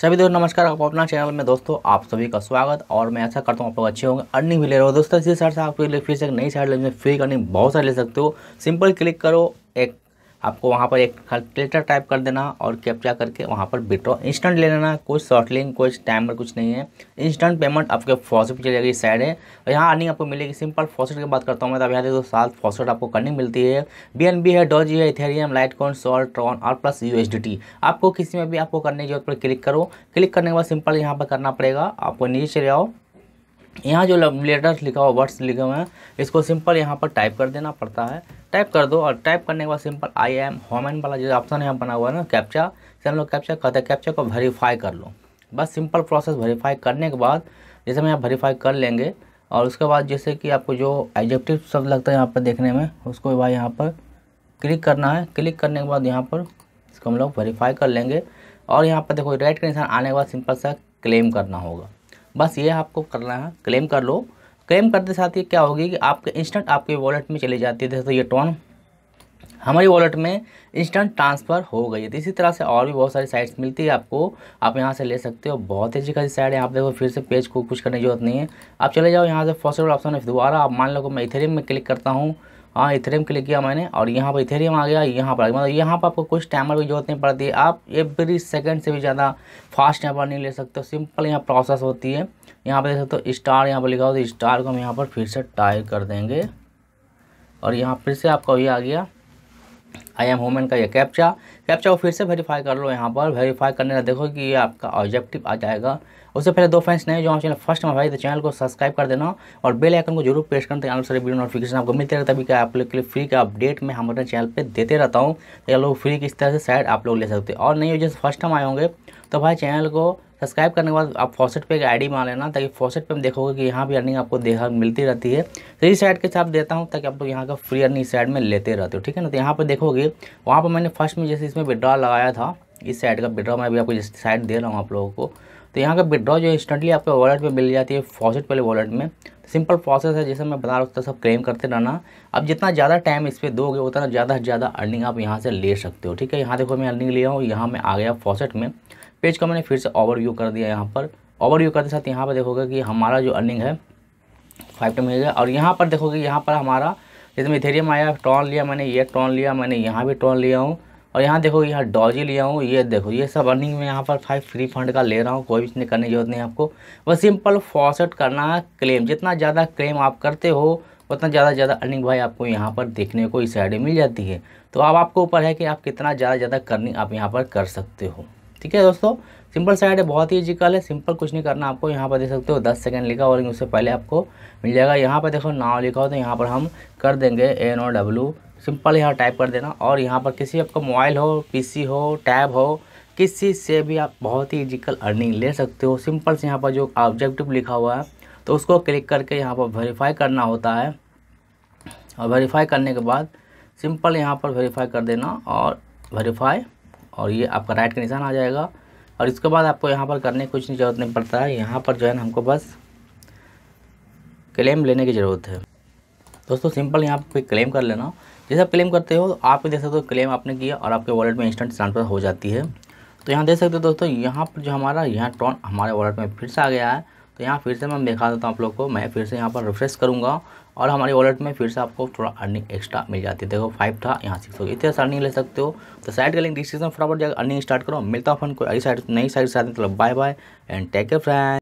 सभी दोस्तों, नमस्कार। आप अपना चैनल में दोस्तों, आप सभी का स्वागत। और मैं ऐसा करता हूँ आप लोग अच्छे होंगे अर्निंग भी ले रहे हो। दोस्तों इसी साइड से आपके लिए फिर से एक नई साइड फ्री अर्निंग बहुत सारे ले सकते हो। सिंपल क्लिक करो, एक आपको वहाँ पर एक कैलकुलेटर टाइप कर देना और कैप्चा करके वहाँ पर विड्रॉ इंस्टेंट ले लेना। कोई शॉर्ट लिंक कोई टाइमर कुछ नहीं है। इंस्टेंट पेमेंट आपके फॉसेट पर चली जाएगी साइड है। और यहाँ अर्निंग आपको मिलेगी। सिंपल फॉसेट की बात करता हूँ मैं तो यहाँ देखो सात फॉसेट आपको करनी मिलती है बी एन बी है डॉजी है Ethereum light cone salt Tron और प्लस यू आपको किसी में भी आपको करने की ज़रूरत पर क्लिक करो। क्लिक करने के बाद सिंपल यहाँ पर करना पड़ेगा। आपको नीचे चले आओ। यहाँ जो लेटर्स लिखा हुआ वर्ड्स लिखे हुए हैं, इसको सिंपल यहाँ पर टाइप कर देना पड़ता है। टाइप कर दो और टाइप करने के बाद सिंपल आई एम होमन वाला जो ऑप्शन यहाँ बना हुआ है ना कैप्चा से हम लोग कैप्चा कहते हैं कैप्चा को वेरीफाई कर लो। बस सिंपल प्रोसेस वेरीफाई करने के बाद, जैसे हम यहाँ वेरीफाई कर लेंगे, और उसके बाद जैसे कि आपको जो एडजेक्टिव शब्द लगता है यहाँ पर देखने में, उसको भाई यहाँ पर क्लिक करना है। क्लिक करने के बाद यहाँ पर इसको हम लोग वेरीफाई कर लेंगे, और यहाँ पर देखो राइट का निशान आने के बाद सिंपल सा क्लेम करना होगा। बस ये आपको करना है क्लेम कर लो क्लेम करते साथ ही क्या होगी कि आपके इंस्टेंट आपके वॉलेट में चली जाती है। जैसे ये टोन हमारी वॉलेट में इंस्टेंट ट्रांसफ़र हो गई है। तो इसी तरह से और भी बहुत सारी साइट्स मिलती है आपको। आप यहाँ से ले सकते हो। बहुत ही अच्छी खासी साइड है। आप देखो फिर से पेज को कुछ करने की ज़रूरत नहीं है। आप चले जाओ यहाँ से पॉसिबल ऑप्शन है दोबारा आप मान लो मैं इथेरियम में क्लिक करता हूँ। हाँ इथेरियम क्लिक किया मैंने और यहाँ पर इथेरियम आ गया, यहाँ पर मतलब यहाँ पर आपको कुछ टाइमर की ज़रूरत नहीं पड़ती। है आप एवरी सेकंड से भी ज़्यादा फास्ट यहाँ पर नहीं ले सकते सिंपल यहाँ प्रोसेस होती है। यहाँ पर देख सकते हो स्टार यहाँ पर लिखा हो। तो स्टार को हम यहाँ पर फिर से टाइप कर देंगे। और यहाँ फिर से आपका ये आ गया। आई एम होमन का ये कैप्चा कैप्चा को फिर से वेरीफाई कर लो यहाँ पर। वेरीफाई करने का देखो कि ये आपका ऑब्जेक्टिव आ जाएगा। उससे पहले दो फ्रेंड्स नहीं जो हम चैनल फ़र्स्ट में भाई तो चैनल को सब्सक्राइब कर देना और बेल आइकन को ज़रूर प्रेस करते हैं सारे वीडियो नोटिफिकेशन आपको मिलते रहता है तभी क्या आप लोग के लिए फ्री का अपडेट मैं हमारे चैनल पर देते रहता हूँ। तो लोग फ्री किस तरह से साइड आप लोग ले सकते हैं। और नहीं जैसे फ़र्स्ट टाइम आए होंगे तो भाई चैनल को सब्सक्राइब करने के बाद आप फॉसेट पे एक आईडी बना लेना, ताकि फॉसेट पे हम देखोगे कि यहाँ भी अर्निंग आपको देखा मिलती रहती है। तो इस साइड के साथ देता हूँ, ताकि आप लोग यहाँ का फ्री अर्निंग साइड में लेते रहते हो, ठीक है ना? तो यहाँ पर देखोगे, वहाँ पर मैंने फ़र्स्ट में जैसे इसमें विड्रॉ लगाया था, इस साइड का विड्रॉ मैं भी आपको जैसे साइड दे रहा हूँ आप लोगों को। तो यहाँ का विड्रॉ जो इंस्टेंटली आपके वॉलेट में मिल जाती है फॉसेट वाले वॉलेट में। सिंपल प्रोसेस है, जैसे मैं बता रहा हूँ सब क्लेम करते रहना। अब जितना ज़्यादा टाइम इस पर दोगे, उतना ज़्यादा से ज़्यादा अर्निंग आप यहाँ से ले सकते हो, ठीक है? यहाँ देखो मैं अर्निंग लिया हूँ, यहाँ मैं आ गया फॉसेट में। पेज को मैंने फिर से ओवरव्यू कर दिया यहाँ पर। ओवरव्यू करते साथ यहाँ पर देखोगे कि हमारा जो अर्निंग है फाइव टाइम मिलेगा और यहाँ पर देखोगे, यहाँ पर हमारा जैसे मैं इथेरियम आया टॉन लिया मैंने, ये टॉन लिया मैंने, यहाँ भी टॉन लिया हूँ। और यहाँ देखो यहाँ डॉजी लिया हूँ, ये देखो, ये सब अर्निंग में यहाँ पर फाइव फ्री फंड का ले रहा हूँ, कोई भी इसने करने की ज़रूरत नहीं आपको। बस सिंपल फॉसेट करना है क्लेम जितना ज़्यादा क्लेम आप करते हो, उतना ज़्यादा ज़्यादा अर्निंग भाई आपको यहाँ पर देखने को इस साइड मिल जाती है। तो अब आपको ऊपर है कि आप कितना ज़्यादा ज़्यादा करनी आप यहाँ पर कर सकते हो। ठीक है दोस्तों? सिंपल साइड है, बहुत ही इजिकल है। सिंपल कुछ नहीं करना, आपको यहाँ पर देख सकते हो। दस सेकंड लिखा और उससे पहले आपको मिल जाएगा। यहाँ पर देखो, नाव लिखा हो तो यहाँ पर हम कर देंगे एन ओ डब्लू सिंपल यहाँ टाइप कर देना और यहाँ पर किसी आपका मोबाइल हो पीसी हो टैब हो, किसी से भी आप बहुत ही इजिकल अर्निंग ले सकते हो। सिंपल से यहाँ पर जो ऑब्जेक्टिव लिखा हुआ है तो उसको क्लिक करके यहाँ पर वेरीफाई करना होता है। और वेरीफाई करने के बाद सिंपल यहाँ पर वेरीफाई कर देना और वेरीफाई और ये आपका राइट का निशान आ जाएगा। और इसके बाद आपको यहाँ पर करने की कुछ नहीं ज़रूरत नहीं पड़ता। है यहाँ पर जो है ना, हमको बस क्लेम लेने की ज़रूरत है। दोस्तों, सिंपल यहाँ पर क्लेम कर लेना। जैसे आप क्लेम करते हो तो आप देख सकते हो क्लेम आपने किया और आपके वॉलेट में इंस्टेंट ट्रांसफ़र हो जाती है। तो यहाँ देख सकते हो दोस्तों, यहाँ पर जो हमारा, यहाँ टोन हमारे वॉलेट में फिर से आ गया है। तो यहाँ फिर से मैं दिखा देता हूँ आप लोग को। मैं फिर से यहाँ पर रिफ्रेश करूँगा और हमारे वॉलेट में फिर से आपको थोड़ा अर्निंग एक्स्ट्रा मिल जाती है। देखो फाइव था, यहाँ सिक्स हो गया। इतने अर्निंग ले सकते हो। तो साइड का लिंक डिस्क्रिप्शन फटाफट जाकर अर्निंग स्टार्ट करो। मिलता हूँ अपन कोई अगली साइड नई साइड से आते तो bye bye and take care friend